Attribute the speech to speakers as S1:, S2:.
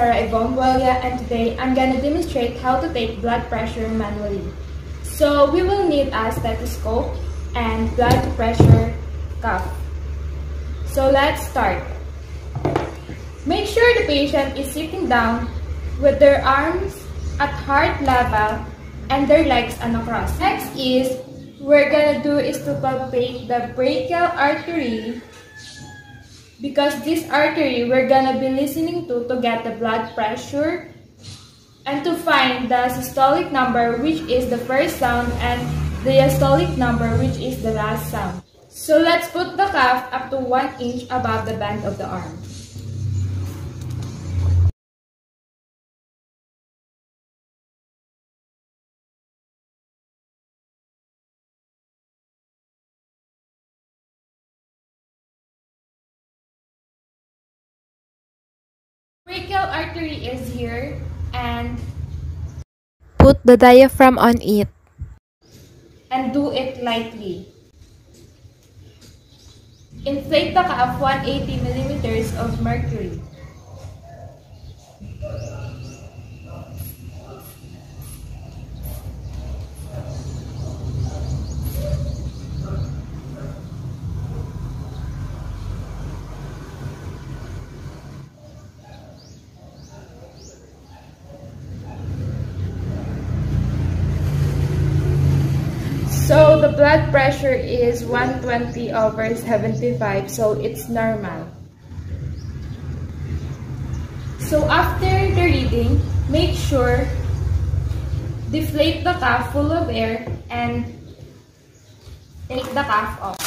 S1: Sarah Evonne Buella and today I'm gonna demonstrate how to take blood pressure manually. So we will need a stethoscope and blood pressure cuff. So let's start. Make sure the patient is sitting down with their arms at heart level and their legs unacross. Next is, we're gonna do is to palpate the brachial artery because this artery we're gonna be listening to to get the blood pressure and to find the systolic number which is the first sound and the diastolic number which is the last sound. So let's put the cuff up to 1 inch above the bend of the arm. Brachial artery is here and
S2: Put the diaphragm on it.
S1: and do it lightly. Inflate the cuff 180 millimeters of mercury. So the blood pressure is 120 over 75, so it's normal. So after the reading, make sure deflate the cuff full of air and take the cuff off.